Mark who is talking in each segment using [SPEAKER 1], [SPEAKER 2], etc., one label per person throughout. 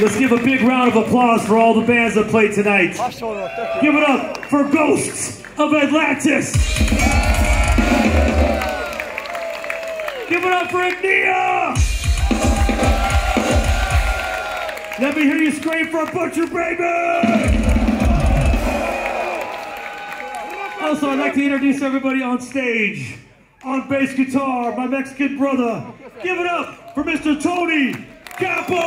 [SPEAKER 1] Let's give a big round of applause for all the bands that played tonight. Give it up for Ghosts of Atlantis. Give it up for Nia. Let me hear you scream for Butcher Baby. Also, I'd like to introduce everybody on stage. On bass guitar, my Mexican brother. Give it up for Mr. Tony Campos!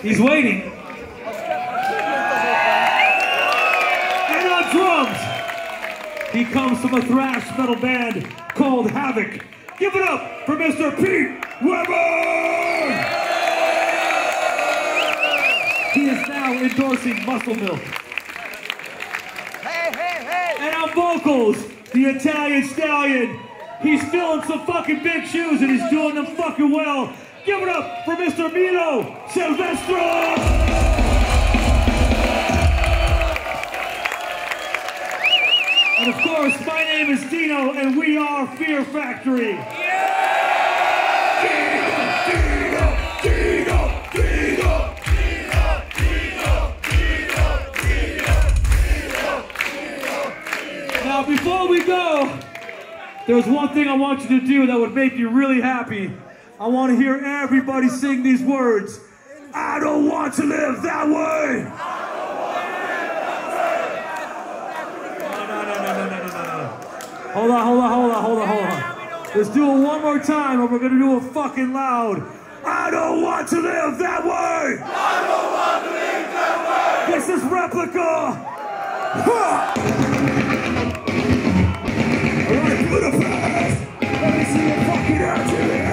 [SPEAKER 1] He's waiting. And on drums, he comes from a thrash metal band called Havok. Give it up for Mr. Pete Webber! He is now endorsing Muscle Milk.
[SPEAKER 2] Hey, hey, hey!
[SPEAKER 1] And on vocals, the Italian Stallion. He's filling some fucking big shoes and he's doing them fucking well. Give it up for Mr. Milo Silvestro! And of course, my name is Dino and we are Fear Factory. There's one thing I want you to do that would make you really happy. I want to hear everybody sing these words. I don't want to live that way. Hold on, hold on, hold on, hold on, hold on. Let's do it one more time, and we're gonna do it fucking loud. I don't want to live that way. I don't want to live that way. This is replica. Alright, Let me see your fucking hands in the